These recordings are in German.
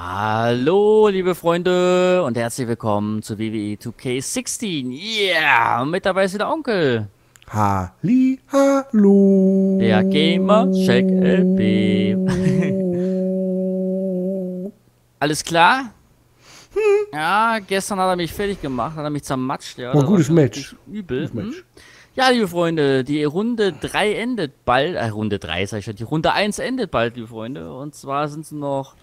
Hallo, liebe Freunde und herzlich willkommen zu WWE 2K16. Yeah, mit dabei ist wieder Onkel. Halli, hallo. Der Gamer Check LB. Alles klar? Hm. Ja, gestern hat er mich fertig gemacht, hat er mich zermatscht. Ja, War ein gutes Match. Übel. Gutes Match. Hm? Ja, liebe Freunde, die Runde 3 endet bald. Äh, Runde 3, sag ich schon. Die Runde 1 endet bald, liebe Freunde. Und zwar sind es noch.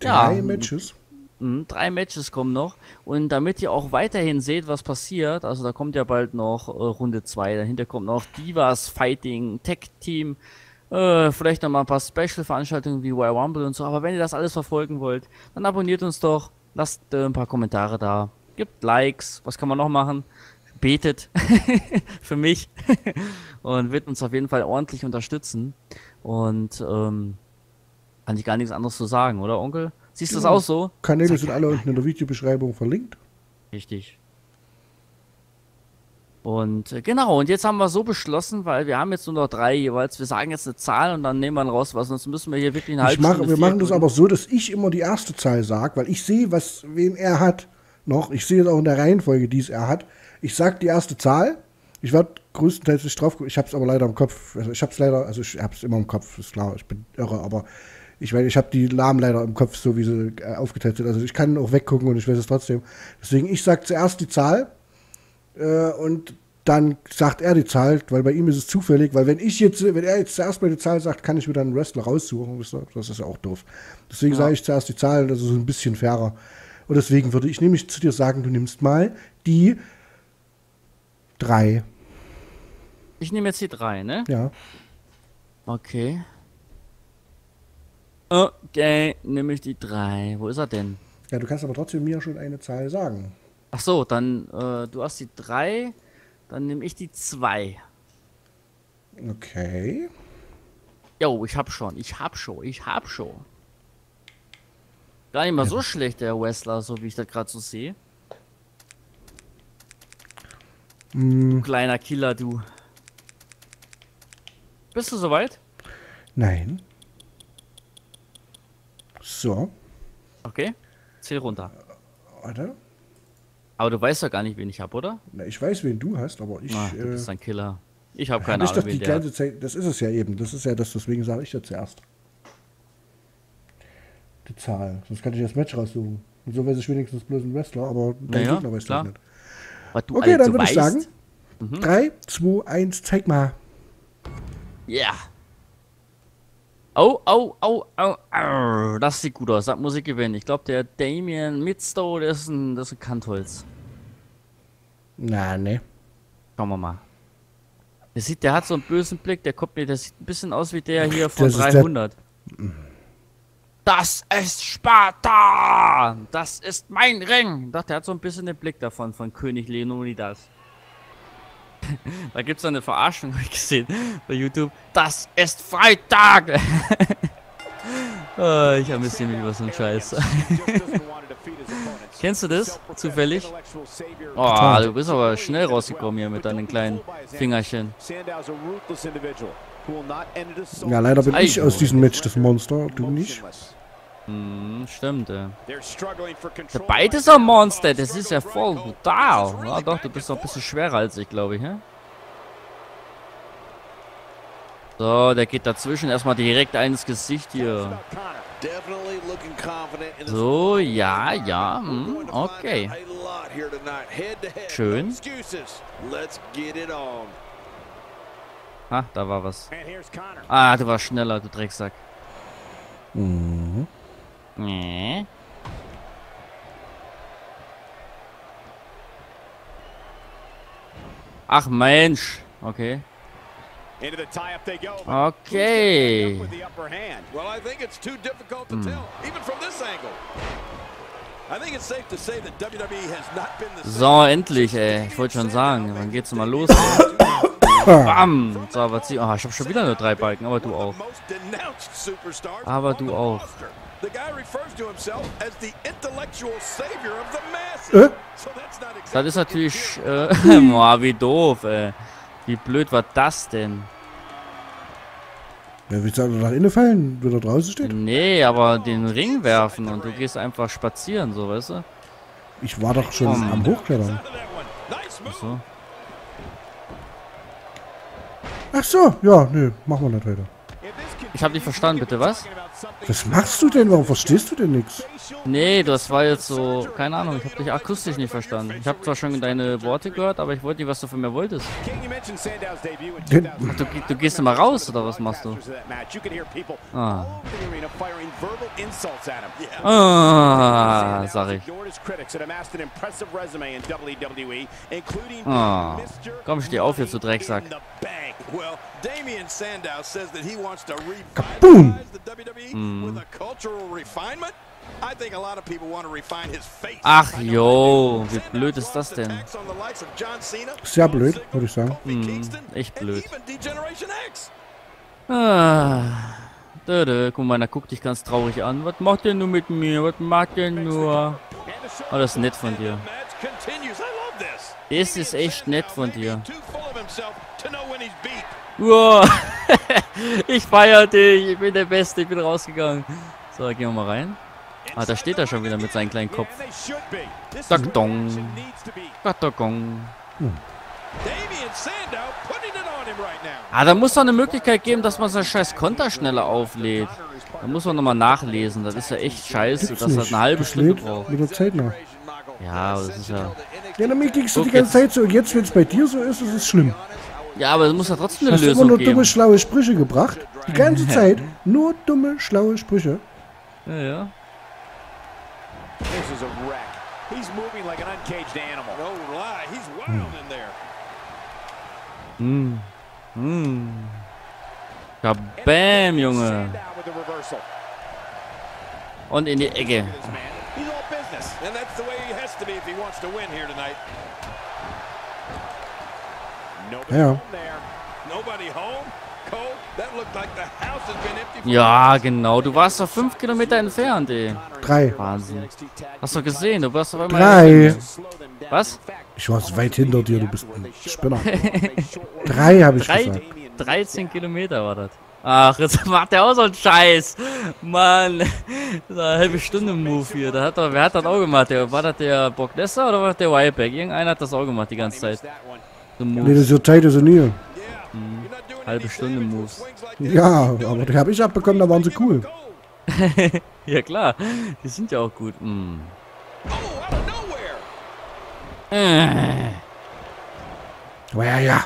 Drei ja, Matches. Mh, drei Matches kommen noch. Und damit ihr auch weiterhin seht, was passiert, also da kommt ja bald noch äh, Runde 2. Dahinter kommt noch Divas Fighting Tech Team. Äh, vielleicht noch mal ein paar Special-Veranstaltungen wie Royal Rumble und so. Aber wenn ihr das alles verfolgen wollt, dann abonniert uns doch. Lasst äh, ein paar Kommentare da. Gibt Likes. Was kann man noch machen? betet für mich und wird uns auf jeden Fall ordentlich unterstützen. Und ähm, kann ich gar nichts anderes zu sagen, oder Onkel? Siehst du ja, das auch so? Kanäle sind alle unten in der Videobeschreibung verlinkt. Richtig. Und äh, genau, und jetzt haben wir so beschlossen, weil wir haben jetzt nur noch drei jeweils. Wir sagen jetzt eine Zahl und dann nehmen wir raus, was sonst müssen wir hier wirklich eine halbe mach, Stunde. Wir machen das aber so, dass ich immer die erste Zahl sage, weil ich sehe, was wen er hat noch. Ich sehe es auch in der Reihenfolge, die es er hat. Ich sag die erste Zahl. Ich werde größtenteils nicht drauf. Ich habe es aber leider im Kopf. Also ich habe es leider, also ich habe es immer im Kopf, ist klar. Ich bin irre, aber ich weiß, ich habe die Namen leider im Kopf, so wie sie äh, aufgeteilt sind. Also ich kann auch weggucken und ich weiß es trotzdem. Deswegen, ich sage zuerst die Zahl äh, und dann sagt er die Zahl, weil bei ihm ist es zufällig, weil wenn ich jetzt, wenn er jetzt zuerst mal die Zahl sagt, kann ich mir dann einen Wrestler raussuchen. Das ist ja auch doof. Deswegen ja. sage ich zuerst die Zahl, das ist ein bisschen fairer. Und deswegen würde ich nämlich zu dir sagen, du nimmst mal die Drei. Ich nehme jetzt die drei, ne? Ja. Okay. Okay, nehme ich die drei. Wo ist er denn? Ja, du kannst aber trotzdem mir schon eine Zahl sagen. Ach so, dann, äh, du hast die drei, dann nehme ich die zwei. Okay. Jo, ich hab schon, ich hab schon, ich hab schon. Gar nicht mal ja. so schlecht, der Wrestler, so wie ich das gerade so sehe. Mm. Kleiner Killer, du. Bist du soweit? Nein. So. Okay. Zähl runter. Warte. Aber du weißt doch gar nicht, wen ich hab, oder? Na, ich weiß, wen du hast, aber ich. Ach, du äh, bist ein Killer. Ich habe keine hab Ahnung. Ich doch die ganze Zeit, das ist es ja eben. Das ist ja das, deswegen sage ich ja zuerst. Die Zahl. Sonst kann ich das Match raussuchen. Und so weiß ich wenigstens bloß ein Wrestler, aber dein naja, Gegner weiß klar. nicht. okay, dann würde ich sagen, 3, 2, 1, zeig mal. Ja. Yeah. Oh, oh, oh, oh, oh, das sieht gut aus. Das muss ich gewinnen. Ich glaube, der Damien Midstow, der ist ein, das ist ein Kantholz. Na, ne. Schauen wir mal. Der sieht, der hat so einen bösen Blick. Der kommt mir, der sieht ein bisschen aus wie der hier von das 300. Das ist Sparta! Das ist mein Ring! Doch, der hat so ein bisschen den Blick davon, von König Leonidas. da gibt es eine Verarschung, habe ich gesehen, bei YouTube. Das ist Freitag! oh, ich amüsiere mich über so einen Scheiß. Kennst du das? Zufällig? Oh, du bist aber schnell rausgekommen hier mit deinen kleinen Fingerchen. Ja, leider bin ich aus diesem Match das Monster, du nicht. Hm, stimmt, ja. Der Bite ist ein Monster, das ist ja voll brutal. Ja doch, du bist doch ein bisschen schwerer als ich, glaube ich, hä? So, der geht dazwischen erstmal direkt ins Gesicht hier. So, ja, ja, hm, okay. Schön. Ha, da war was. Ah, du warst schneller, du Drecksack. Mhm. Nee. Ach Mensch. Okay. Okay. So, endlich, ey. Ich wollte schon sagen. Wann geht's mal los? Bam! So, was sie. Oh, ich habe schon wieder nur drei Balken, aber du auch. Aber du auch. The guy refers to himself as the intellectual savior of the masses. Äh? das ist natürlich, äh, boah, wie doof, ey. Wie blöd war das denn? Ja, willst du also nach innen fallen, wenn er draußen steht? Nee, aber den Ring werfen und du gehst einfach spazieren, so, weißt du? Ich war doch schon Komm. am Hochklettern. Ach so. Ach so, ja, nö, machen wir nicht weiter. Ich hab dich verstanden, bitte, was? Was machst du denn? Warum verstehst du denn nichts? Nee, das war jetzt so, keine Ahnung, ich hab dich akustisch nicht verstanden. Ich hab zwar schon deine Worte gehört, aber ich wollte nicht, was du von mir wolltest. Ach, du, du gehst immer raus, oder was machst du? Ah. Ah, sag ich. Ah. Komm, steh auf jetzt, du Drecksack. Well, Damian Sandow says that he wants to Kaboom! revitalize Ach, jo, wie blöd ist das denn? Sehr blöd, würde ich sagen. Kingston, echt blöd. Ah. Dö, dö. Guck mal, da guckt dich ganz traurig an. Was macht der nur mit mir? Was macht der nur? Oh, das ist nett von dir. Das ist echt nett von dir. Wow. ich feier dich. Ich bin der Beste. Ich bin rausgegangen. So, gehen wir mal rein. Ah, da steht er schon wieder mit seinem kleinen Kopf. Is dong. him right now. Ah, da muss doch eine Möglichkeit geben, dass man sein scheiß Konter schneller auflädt. Da muss man nochmal nachlesen. Das ist ja echt scheiße, Gibt's dass das eine halbe Stunde lädt braucht. mit der Zeit nach. Ja, aber das ist ja... Ja, damit doch die Guck ganze jetzt. Zeit so. Und jetzt, wenn es bei dir so ist, ist es schlimm. Ja, aber es muss ja trotzdem eine Hast du immer Lösung nur geben. dumme, schlaue Sprüche gebracht? Die ganze Zeit. Nur dumme, schlaue Sprüche. Ja, ja. This is a wreck. He's moving like an uncaged animal. No lie, he's wild in there. Hm. Hm. Kabam, Junge. Sandow with the reversal. Und in die Ecke. He's all business. And that's the way he has to be if he wants to win here tonight. Nobody Ja. home there. Nobody home? Ja, genau. Du warst doch fünf Kilometer entfernt, ey. Drei. Wahnsinn. Hast du gesehen? Du warst auf einmal... Drei. Was? Ich war so weit hinter dir, du bist ein Spinner. Drei habe ich Drei, gesagt. 13 Kilometer war das. Ach, jetzt macht der auch so einen Scheiß. Mann, eine halbe Stunde Move hier. Da hat doch, wer hat das auch gemacht? Der, war das der Brock Lesnar oder war das der Wildback? Irgendeiner hat das auch gemacht die ganze Zeit. So Nee, das ist so tight as Halbe Stunde Moves. Ja, aber die habe ich abbekommen, da waren sie cool. Ja klar, die sind ja auch gut. Mm. Oh. Äh. Ja, ja.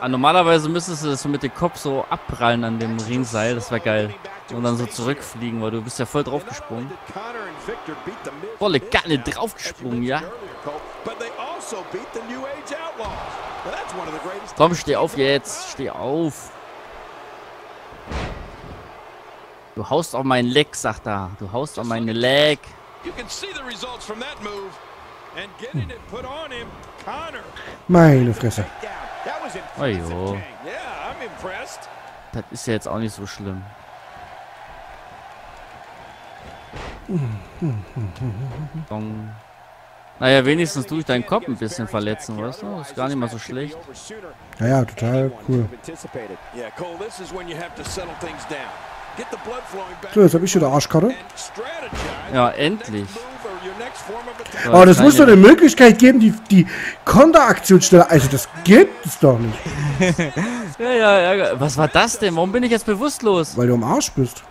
Ah, normalerweise müsstest du das so mit dem Kopf so abprallen an dem Ringseil. Das wäre geil. Und dann so zurückfliegen, weil du bist ja voll draufgesprungen. Volle Kanne draufgesprungen, ja. Komm, steh auf jetzt. Steh auf. Du haust auf meinen Leg, sagt er. Du haust auf meine Leg. You can see the results from that move. And getting it put on him, Connor. Meine Fresse. Oh jo. Das ist ja jetzt auch nicht so schlimm. Dong. Naja, wenigstens tue ich deinen Kopf ein bisschen verletzen, weißt du? Ist gar nicht mal so schlecht. Ja, ja, total cool. So, jetzt habe ich wieder Arschkarte. and strategize. Ja, endlich. So, Aber das muss doch eine Möglichkeit geben, die, die Konteraktion schneller. Also, das gibt es doch nicht. Ja, ja, ja. Was war das denn? Warum bin ich jetzt bewusstlos? Weil du am Arsch bist.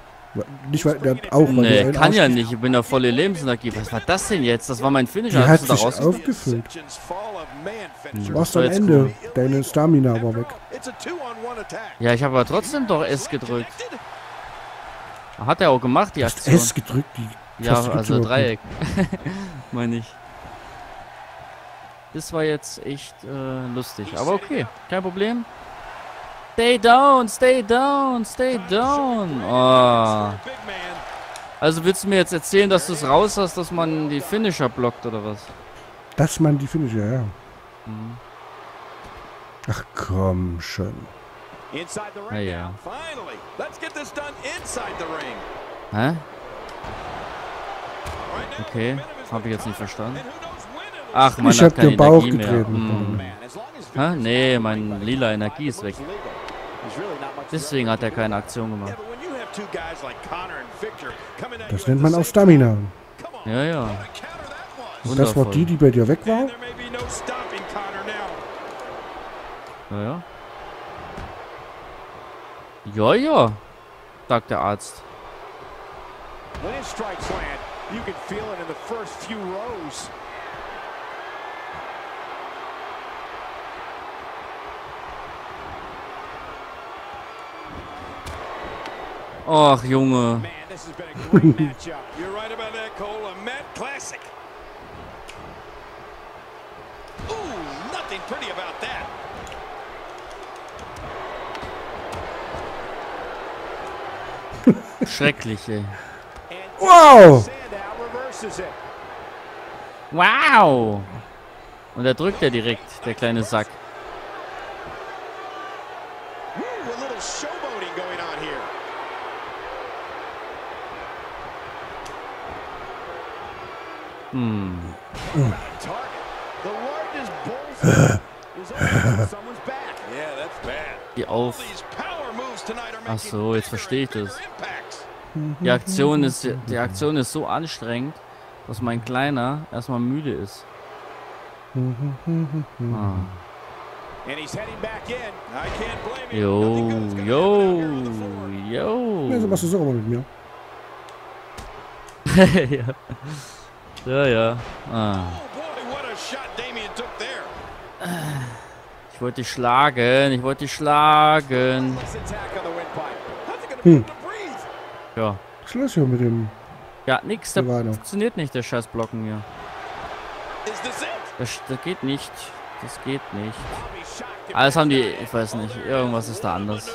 Nicht, weil der hat auch, weil Nee, kann ja nicht. Ich bin ja volle Lebensenergie. Was war das denn jetzt? Das war mein Finisher. Die hat Hast du da sich raus? aufgefüllt. Finisher. Du am Ende. Deine Stamina war weg. Ja, ich habe aber trotzdem doch S gedrückt. Hat er auch gemacht, die Aktion. S gedrückt. Die Ja, also Dreieck. Meine ich. Das war jetzt echt äh, lustig. Aber okay, kein Problem. Stay down, stay down, stay down. Oh. Also willst du mir jetzt erzählen, dass du es raus hast, dass man die Finisher blockt oder was? Das man die Finisher, ja. Mhm. Ach komm schon. Inside the Ja, ring. ja. Finally, let's get this done inside the ring. Hä? Okay, habe ich jetzt nicht verstanden. Ach, man Ich hat hab keine den Bauch Energie mehr. getreten. Hm. Hä? Nee, mein lila Energie ist weg. Deswegen hat er keine Aktion gemacht. Das nennt man auch Stamina. Ja, ja. Und das war die, die bei dir weg war? Ja, ja. Ja, ja, sagt der Arzt. When his strikes land, you can feel it in the first few rows. Ach, Junge. Man, this has been a great matchup. You're right about that, Cole. A Met classic. Ooh, nothing pretty about that. Schrecklich, ey. Wow! Wow! Und er drückt ja direkt, der kleine Sack. Bad. Die auf. Ach so, jetzt verstehe ich das. Die Aktion ist, die Aktion ist so anstrengend, dass mein Kleiner erstmal müde ist. Ah. And he's heading back in. I can't blame you. Jo, jo, floor. Ja, so jo. machst du es auch immer mit mir. ja. Ja, ja. Ah. Ich wollte dich schlagen, ich wollte dich schlagen. Breathe? Ja. Schluss hier mit dem. Ja, nix, Silvano. funktioniert nicht, der scheiß Blocken hier. Das, das geht nicht. Das geht nicht. Alles haben die, ich weiß nicht, irgendwas ist da anders.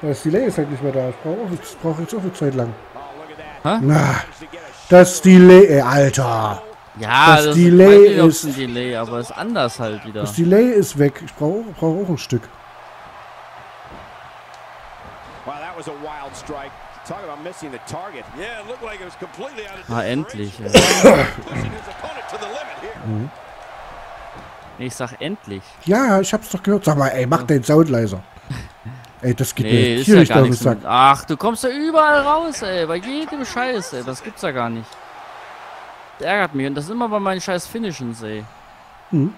Das Delay ist halt nicht mehr da. Ich brauche auch, ich brauch jetzt auch eine Zeit lang. Hä? Na, Das Delay, ey, Alter. Ja, Das das Delay ob's ist- ein Delay, aber ist anders halt wieder. Das Delay ist weg. Ich brauche brauch auch ein Stück. Wow, that was a wild strike. Talk about missing the target. Yeah, it looked like it was completely out of Ah, endlich. here. Ich sag endlich. Ja, ich hab's doch gehört. Sag mal, ey, mach deinen Sound leiser. Ey, das geht Nee, ja tierisch den nichts. Mit. Ach, du kommst ja überall raus, ey. Bei jedem Scheiß, ey. Das gibt's ja gar nicht. Das ärgert mich. Und das ist immer bei meinen scheiß Finishes, ey. Hm.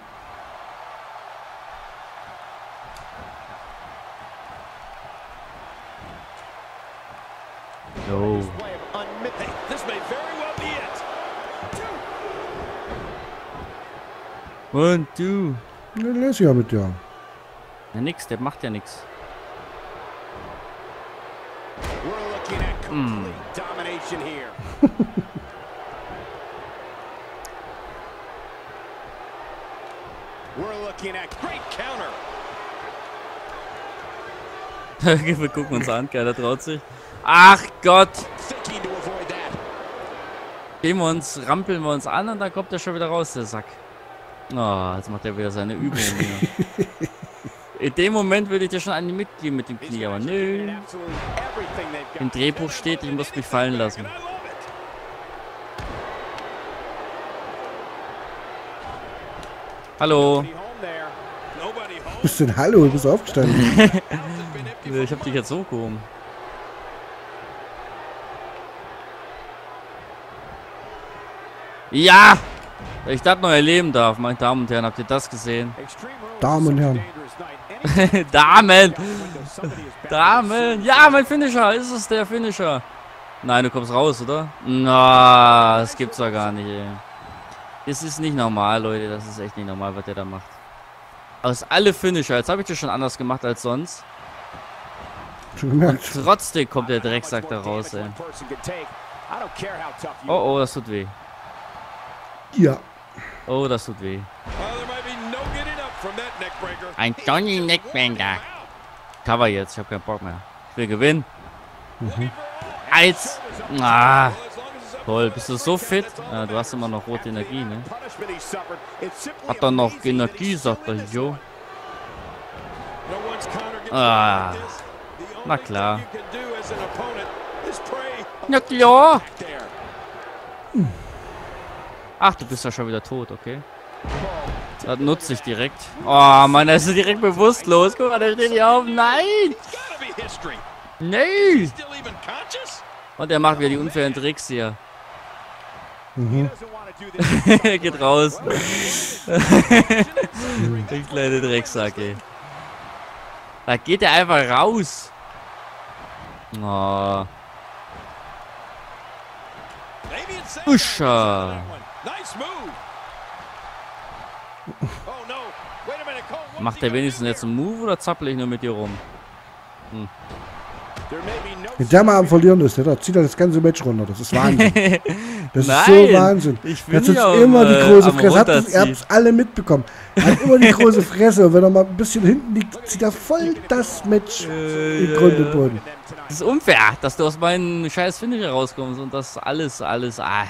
It. One, two. Ja, lass ja mit dir. Ja, nix, der macht ja nix. counter. Wir gucken uns an, keiner traut sich. Ach Gott. Gehen wir uns, rampeln wir uns an und dann kommt er schon wieder raus, der Sack. Oh, jetzt macht er wieder seine Übung hier. In dem Moment würde ich dir schon eine mitgeben mit dem Knie, aber nö. Im Drehbuch steht, ich muss mich fallen lassen. Hallo. Home. Bist denn Hallo? Du bist aufgestanden. Ich hab dich jetzt so gehoben. Ja! Ich das noch erleben darf, meine Damen und Herren. Habt ihr das gesehen? Damen und Herren. Damen! Damen! Ja, mein Finisher! Ist es der Finisher? Nein, du kommst raus, oder? Na, das gibt's doch gar nicht, ey. Das ist nicht normal, Leute. Das ist echt nicht normal, was der da macht. Aus alle Finisher. Jetzt habe ich das schon anders gemacht als sonst. Gemerkt. Trotzdem kommt der Drecksack da raus, ey. Oh, oh, das tut weh. Ja. Oh, das tut weh. Ein Johnny Neckbender. Cover jetzt, ich habe keinen Bock mehr. Ich will gewinnen. Ah, as it's up toll. Bist du so fit? Ja, du hast immer noch rote Energie, ne? Hat er noch Energie, sagt er, jo. Ah, na klar. thing you can Ach, du bist ja schon wieder tot, okay. Das nutze ich direkt. Oh Mann, er ist direkt bewusstlos. Guck mal, der steht hier auf. Nein! Nee! Conscious? Und er macht wieder die unfairen Tricks hier. Mhm. Geht raus. der kleine Drecksack, ey. Da geht er einfach raus. Oh. Usha. Oh no. Wait a minute, Cole. what Macht er gonna wenigstens jetzt einen Move oder zappel ich nur mit dir rum? No Wenn der mal am Verlieren ist, da zieht er das ganze Match runter. Das ist Wahnsinn. Das ist so Wahnsinn. ich Er hat bin jetzt immer die äh, große am Fresse. Habt ihr- Ihr habt es alle mitbekommen. Er hat immer die große Fresse. Und wenn er mal ein bisschen hinten liegt, zieht er voll das Match Äh, in Grund und Boden. Das ist unfair, dass du aus meinem scheiß Finish rauskommst und das alles, alles, ah.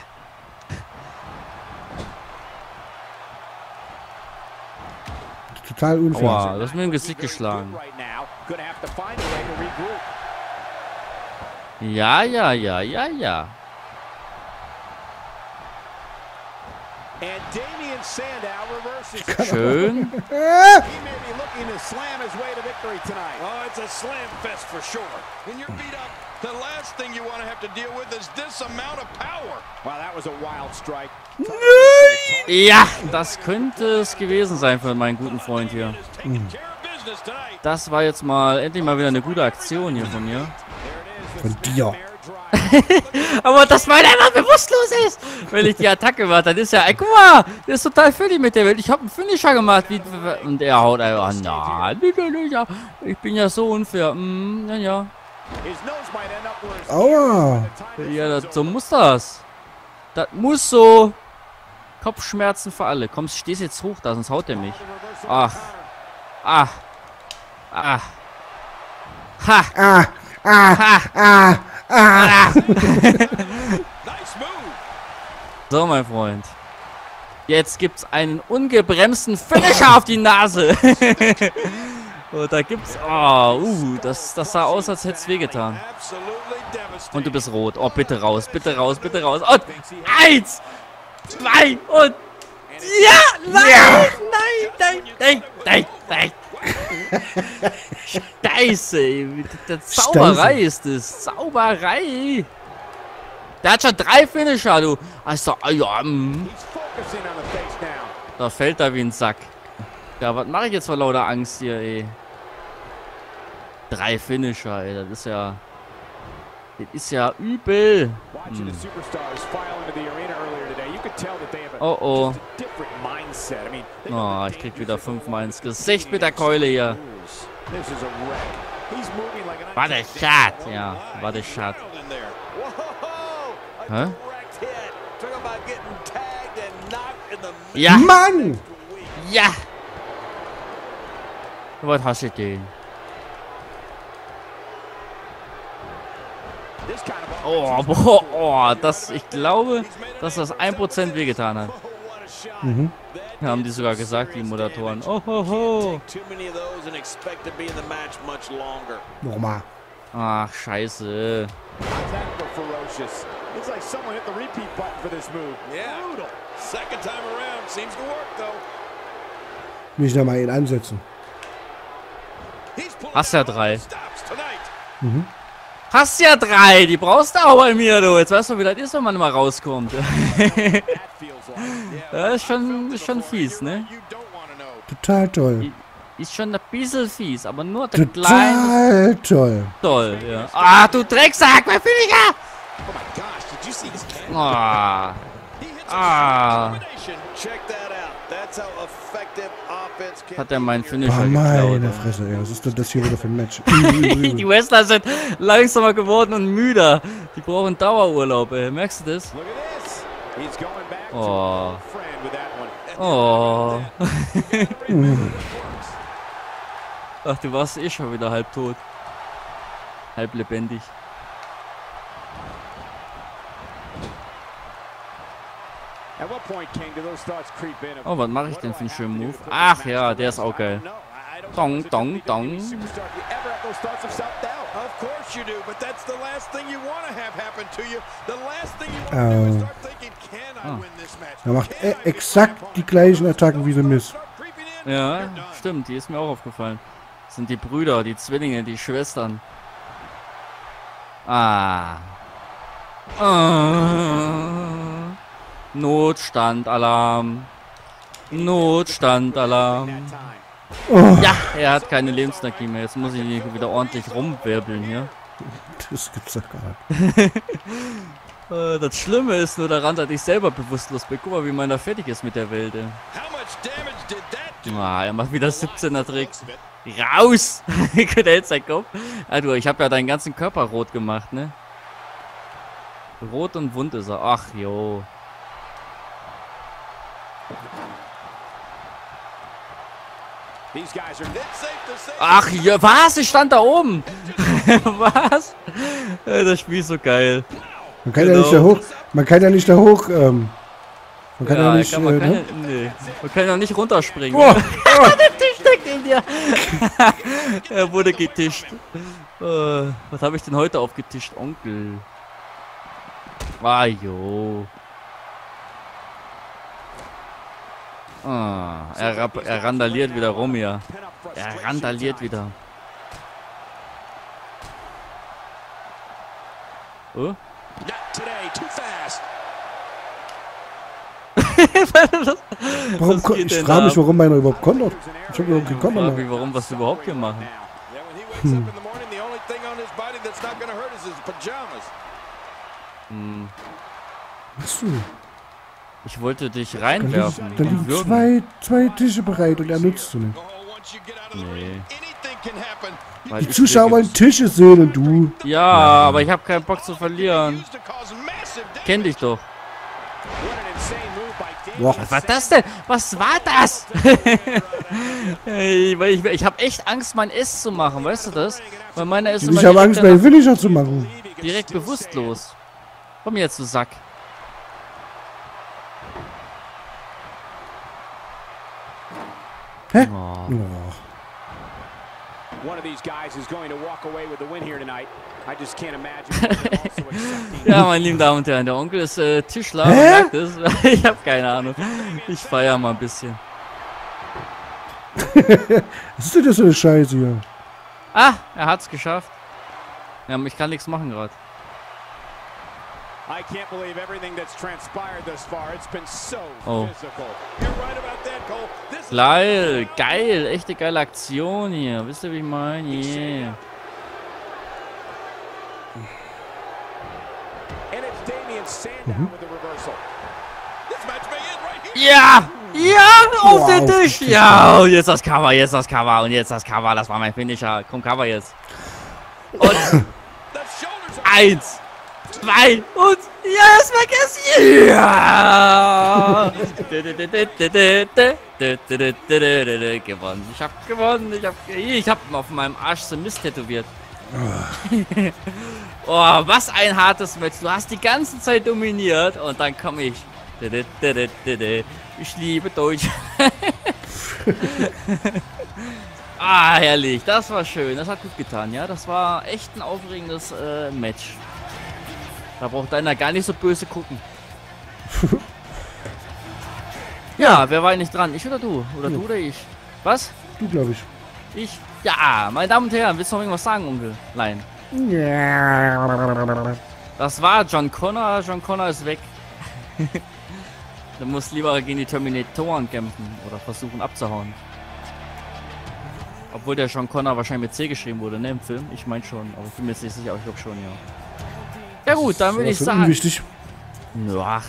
Total unfair. Aua, das ist mir im Gesicht geschlagen. Ja, ja, ja, ja, ja. Schön. Ja, das könnte es gewesen sein für meinen guten Freund hier. Tonight. Das war jetzt mal endlich mal wieder eine gute Aktion hier von mir. Von dir. Aber dass mein einfach bewusstlos ist, wenn ich die Attacke mache, dann ist ja, ey, guck mal, der ist total fertig mit der Welt. Ich habe einen Finisher gemacht wie, und er haut einfach, an. na, ich bin ja so unfair. Mm, ja, ja. Aua. Ja, das, so muss das. Das muss so. Kopfschmerzen für alle. Komm, stehst jetzt hoch da, sonst haut er mich. Ach. Ah. Ah. Ha. Ah, ah, Ha. ah, ah. Nice move. So, mein Freund. Jetzt gibt's einen ungebremsten Finisher auf die Nase. Und da gibt's. Oh, uh, das, das sah aus, als hätte es wehgetan. Und du bist rot. Oh, bitte raus, bitte raus, bitte raus. Und eins, zwei und. Ja! Nein! Nein! Nein! Nein! Nein! Nein! Scheiße! ey. Das Zauberei ist es. Zauberei! Der hat schon drei Finisher, du. Also, ah, ja, mm. Da fällt er wie ein Sack. Ja, was mache ich jetzt vor lauter Angst hier, ey? Drei Finisher, ey. Das ist ja. Das ist ja übel. Watching Oh, oh. Oh, ich krieg wieder fünfmal ins what Gesicht mit der Keule hier. is a Oh, ja. Whoa! A Hä? the Ja! Mann! Ja! Was hast du denn? This kind of Oh, boah, oh, das, ich glaube, dass das 1% wehgetan hat. Mhm. Haben die sogar gesagt, die Moderatoren. Oh, ho, ho. Nochmal. Ach, scheiße. How's that for ferocious? Looks like someone hit the repeat button for this move. Yeah. Brutal. Second time around seems to work though. Mich noch mal ihn ansetzen. Pulling Hast ja drei. tonight. Hast ja drei, die brauchst du auch bei mir, du. Jetzt weißt du, wie das ist, wenn man mal rauskommt. Das ist schon, ist schon fies, ne? You don't want to know. Total toll. Ist schon ein bisschen fies, aber nur der kleine Total toll. Toll, ja. Ah, du Drecksack, mein Finisher! Oh my gosh, did you see his hand? Ah, He hits Ah. a combination. Check that out. That's how effective offense can hat er meinen you're Oh, Finisher meine geklaut. Fresse, ey. Was ist denn das hier wieder für ein Match? Die. Wrestler sind langsamer geworden und müder. Die brauchen Dauerurlaub, ey. Merkst du das? Oh. Oh. Ach, du warst eh schon wieder halb tot. Halb lebendig. Oh, was mache ich denn für einen schönen Move? Ach ja, der ist auch geil. Dong, dong, dong. Oh. do is start thinking, can I win this match? Er macht e exakt die gleichen Attacken wie The in? Ja, stimmt, die ist mir auch aufgefallen. Das sind die Brüder, die Zwillinge, die Schwestern. Ah. ah. Notstandalarm. Notstandalarm. Ja, er hat keine Lebensenergie mehr. Jetzt muss ich ihn wieder ordentlich rumwirbeln hier. Das gibt's doch gar nicht. Äh, Das Schlimme ist nur daran, dass ich selber bewusstlos bin. Guck mal, wie meiner fertig ist mit der do? Ah, er macht wieder 17er Tricks. Raus! der hält sein Kopf. Also, ich habe ja deinen ganzen Körper rot gemacht, ne? Rot und wund ist er. Ach, jo. Ach, ja, was? Ich stand da oben. was? Das Spiel ist so geil. Man kann ja Genau. nicht da hoch. Man kann ja nicht da hoch. Ähm, man kann ja, Ja, nicht. kann, man, äh, kann ne? ja, nee. man kann ja nicht runterspringen. Oh, Tisch steckt in dir. er wurde getischt. Äh, was habe ich denn heute aufgetischt? Onkel. Ah, jo. Ah, er, er randaliert wieder rum hier. Er randaliert wieder. Oh? Not today, too fast. warum Was ich frage mich, warum meiner überhaupt kontert. Ich habe überhaupt keinen Frag Konter mich, mehr. warum, was überhaupt hier machen. Yeah, when he ich wollte dich reinwerfen. und liegen zwei, zwei Tische bereit und er nutzt sie nicht. Nee. Weil Die ich Zuschauer wollen Tische sehen und du. Ja, aber ich habe keinen Bock zu verlieren. Kenn dich doch. Boah. Was war das denn? Was war das? Ey, weil ich, ich habe echt Angst, mein S zu machen, weißt du das? Weil meiner ist Ich habe Angst, meinen Finisher zu machen. direkt bewusstlos. Komm jetzt, du Sack. also accepting. Ja, meine lieben Damen und Herren, der Onkel ist äh, Tischler. Hä? und merkt es. Ich habe keine Ahnung. Ich feier mal ein bisschen. Was ist denn das für eine Scheiße hier? Ah, er hat's geschafft. Ja, ich kann nichts machen gerade. I can't believe everything that's transpired thus far. It's been so Oh. physical. You're right about that, Cole. This Geil, geil, echte geile Aktion hier. Wisst ihr, wie ich meine? Yeah. Here. Ja! Ja! Auf Wow, den Tisch! Ja! Und jetzt das Cover, jetzt das Cover und jetzt das Cover. Das war mein Finisher. Komm, Cover jetzt. Und eins, zwei und yes, vergessen! Ja! gewonnen. Ich hab gewonnen. Ich hab, ich hab auf meinem Arsch so Mist tätowiert. oh, was ein hartes Match. Du hast die ganze Zeit dominiert und dann komme ich. Ich liebe Deutsch. ah, herrlich. Das war schön. Das hat gut getan, ja. Das war echt ein aufregendes äh, Match. Da braucht einer gar nicht so böse gucken. ja, wer war eigentlich dran? Ich oder du? Oder du oder ich? Was? Du, glaube ich. Ich? Ja, meine Damen und Herren, willst du noch irgendwas sagen, Onkel? Nein. Das war John Connor. John Connor ist weg. Der muss lieber gegen die Terminatoren kämpfen oder versuchen abzuhauen. Obwohl der John Connor wahrscheinlich mit C geschrieben wurde, ne, im Film. Ich meine schon, aber ich bin mir jetzt nicht sicher, aber ich glaube schon, ja. Ja gut, dann würde ich Das ist sagen. unwichtig. Ach,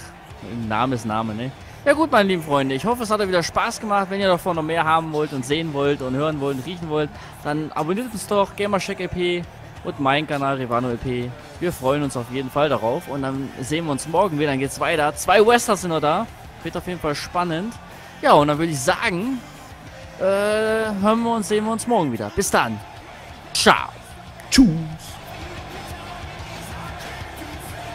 Name ist Name, ne? Ja gut, meine lieben Freunde, ich hoffe, es hat euch wieder Spaß gemacht. Wenn ihr davon noch mehr haben wollt und sehen wollt und hören wollt und riechen wollt, dann abonniert uns doch, Gamercheck EP und meinen Kanal Rivano EP. Wir freuen uns auf jeden Fall darauf und dann sehen wir uns morgen wieder, dann geht's weiter. Zwei Westerns sind noch da, wird auf jeden Fall spannend. Ja, und dann würde ich sagen, äh, hören wir uns, sehen wir uns morgen wieder. Bis dann. Ciao. Tschu.